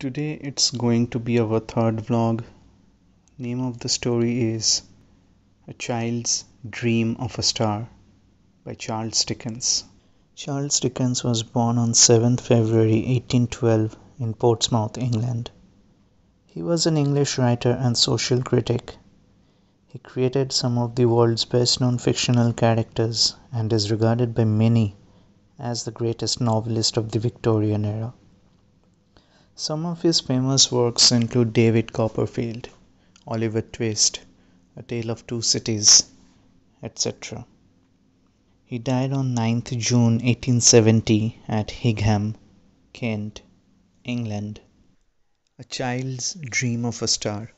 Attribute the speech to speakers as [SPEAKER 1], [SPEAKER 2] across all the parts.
[SPEAKER 1] Today it's going to be our third vlog. Name of the story is A Child's Dream of a Star by Charles Dickens. Charles Dickens was born on 7th February 1812 in Portsmouth, England. He was an English writer and social critic. He created some of the world's best known fictional characters and is regarded by many as the greatest novelist of the Victorian era. Some of his famous works include David Copperfield, Oliver Twist, A Tale of Two Cities, etc. He died on 9th June 1870 at Higham, Kent, England. A Child's Dream of a Star.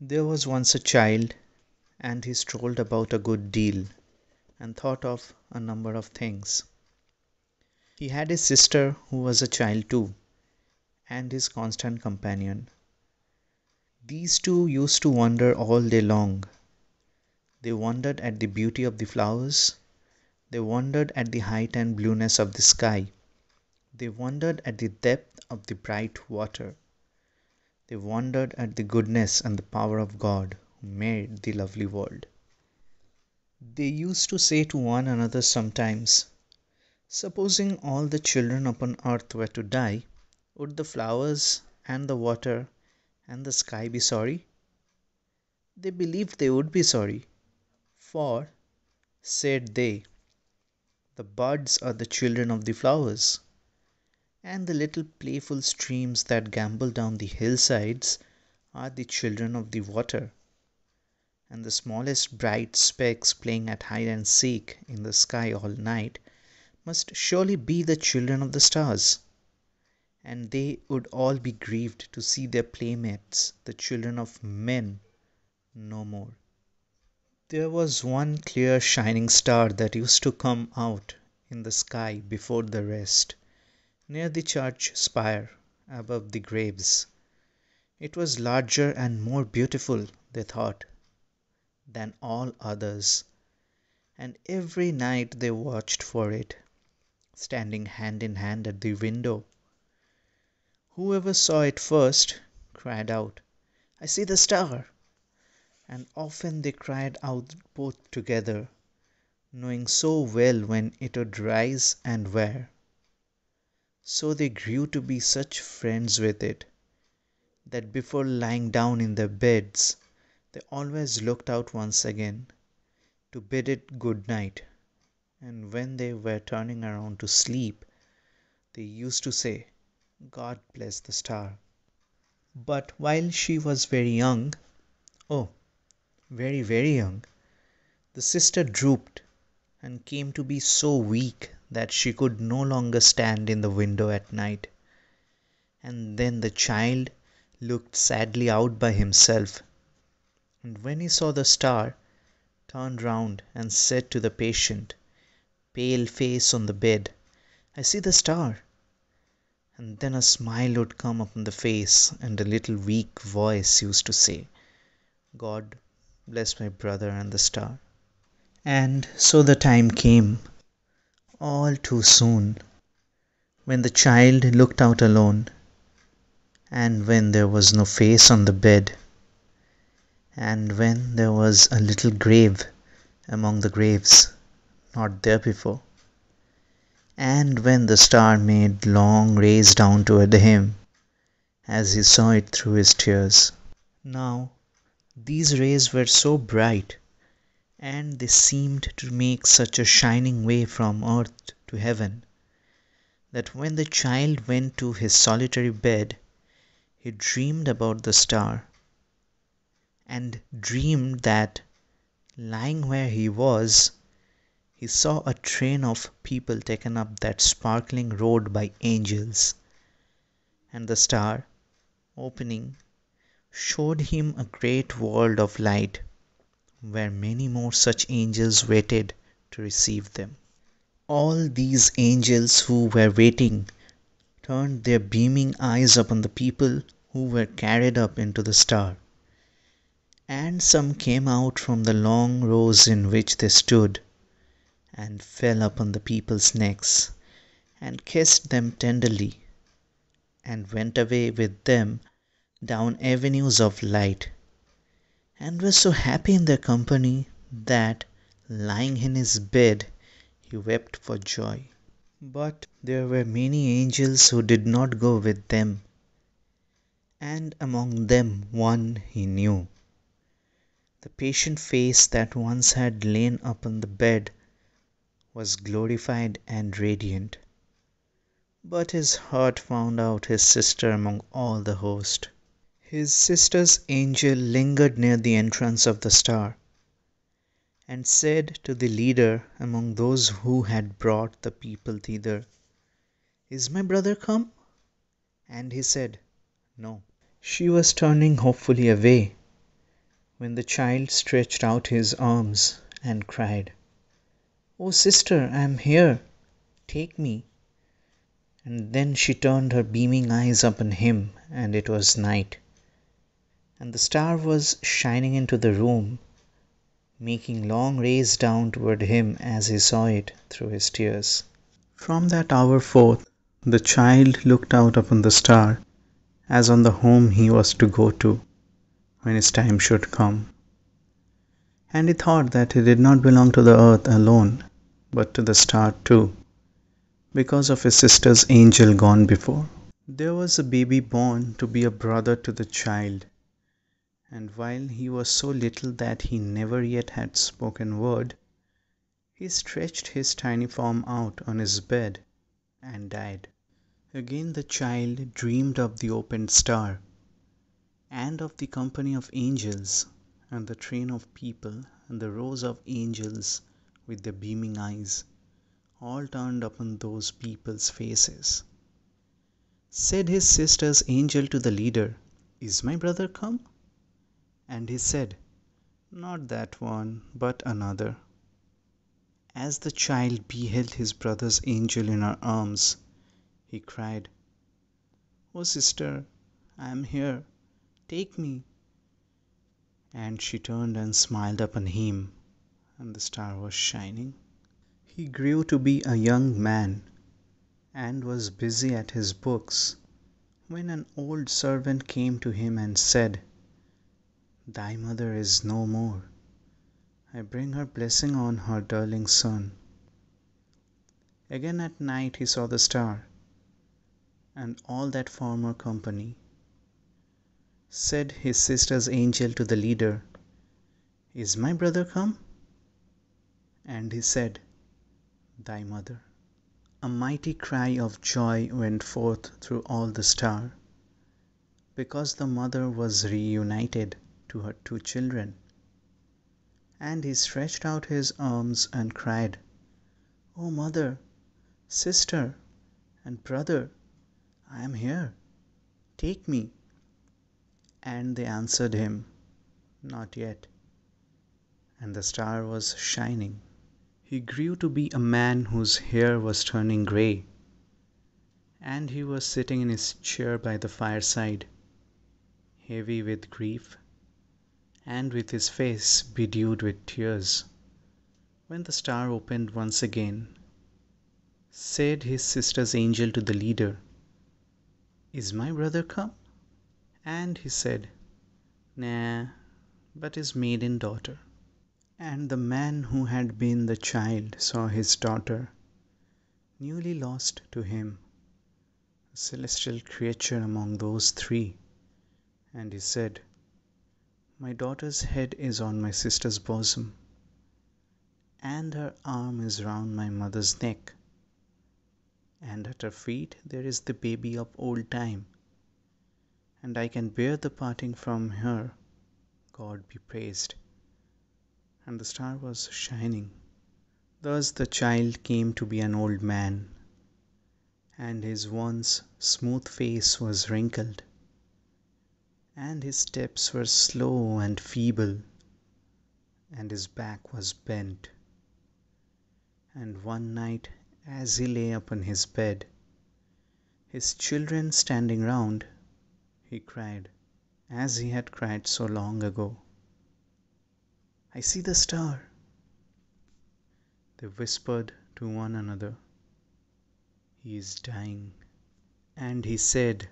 [SPEAKER 1] There was once a child, and he strolled about a good deal, and thought of a number of things. He had a sister who was a child too, and his constant companion. These two used to wander all day long. They wondered at the beauty of the flowers, they wondered at the height and blueness of the sky, they wondered at the depth of the bright water, they wondered at the goodness and the power of God who made the lovely world. They used to say to one another sometimes, Supposing all the children upon earth were to die, would the flowers and the water and the sky be sorry? They believed they would be sorry, for, said they, the buds are the children of the flowers, and the little playful streams that gambol down the hillsides are the children of the water, and the smallest bright specks playing at hide and seek in the sky all night must surely be the children of the stars, and they would all be grieved to see their playmates, the children of men, no more. There was one clear shining star that used to come out in the sky before the rest, near the church spire, above the graves. It was larger and more beautiful, they thought, than all others, and every night they watched for it standing hand in hand at the window. Whoever saw it first cried out, I see the star! And often they cried out both together, knowing so well when it would rise and where. So they grew to be such friends with it, that before lying down in their beds they always looked out once again, to bid it good night and when they were turning around to sleep, they used to say, God bless the star. But while she was very young, oh, very, very young, the sister drooped and came to be so weak that she could no longer stand in the window at night. And then the child looked sadly out by himself, and when he saw the star, turned round and said to the patient, pale face on the bed, I see the star. And then a smile would come upon the face, and a little weak voice used to say, God bless my brother and the star. And so the time came, all too soon, when the child looked out alone, and when there was no face on the bed, and when there was a little grave among the graves not there before. And when the star made long rays down toward him, as he saw it through his tears. Now these rays were so bright, and they seemed to make such a shining way from earth to heaven, that when the child went to his solitary bed, he dreamed about the star, and dreamed that, lying where he was, he saw a train of people taken up that sparkling road by angels, and the star, opening, showed him a great world of light, where many more such angels waited to receive them. All these angels who were waiting turned their beaming eyes upon the people who were carried up into the star, and some came out from the long rows in which they stood and fell upon the people's necks, and kissed them tenderly, and went away with them down avenues of light, and was so happy in their company that, lying in his bed, he wept for joy. But there were many angels who did not go with them, and among them one he knew. The patient face that once had lain upon the bed was glorified and radiant, but his heart found out his sister among all the host. His sister's angel lingered near the entrance of the star, and said to the leader among those who had brought the people thither, Is my brother come? And he said, No. She was turning hopefully away, when the child stretched out his arms and cried, "O sister, I am here, take me." And then she turned her beaming eyes upon him, and it was night and the star was shining into the room, making long rays down toward him as he saw it through his tears. From that hour forth the child looked out upon the star as on the home he was to go to when his time should come. And he thought that he did not belong to the earth alone, but to the star too, because of his sister's angel gone before. There was a baby born to be a brother to the child and while he was so little that he never yet had spoken word, he stretched his tiny form out on his bed and died. Again the child dreamed of the opened star, and of the company of angels, and the train of people, and the rows of angels with their beaming eyes, all turned upon those people's faces. Said his sister's angel to the leader, Is my brother come? And he said, Not that one, but another. As the child beheld his brother's angel in her arms, he cried, "O sister, I am here, take me." And she turned and smiled upon him, and the star was shining. He grew to be a young man, and was busy at his books, when an old servant came to him and said, Thy mother is no more. I bring her blessing on her darling son." Again at night he saw the star, and all that former company. Said his sister's angel to the leader, Is my brother come? And he said, Thy mother. A mighty cry of joy went forth through all the star, because the mother was reunited to her two children. And he stretched out his arms and cried, "O mother, sister, and brother, I am here, take me." And they answered him, "Not yet." And the star was shining. He grew to be a man whose hair was turning grey, and he was sitting in his chair by the fireside, heavy with grief and with his face bedewed with tears. When the star opened once again, said his sister's angel to the leader, Is my brother come? And he said, Nay, but his maiden daughter. And the man who had been the child saw his daughter, newly lost to him, a celestial creature among those three, and he said, my daughter's head is on my sister's bosom, and her arm is round my mother's neck, and at her feet there is the baby of old time, and I can bear the parting from her, God be praised. And the star was shining. Thus the child came to be an old man, and his once smooth face was wrinkled and his steps were slow and feeble, and his back was bent. And one night, as he lay upon his bed, his children standing round, he cried, as he had cried so long ago, I see the star. They whispered to one another, He is dying. And he said,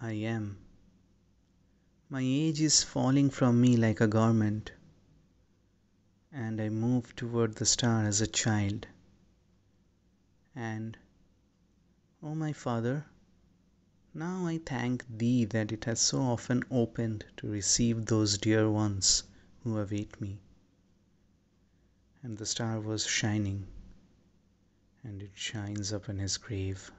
[SPEAKER 1] I am. My age is falling from me like a garment, and I move toward the star as a child. And, O my Father, now I thank Thee that it has so often opened to receive those dear ones who await me. And the star was shining, and it shines up in his grave.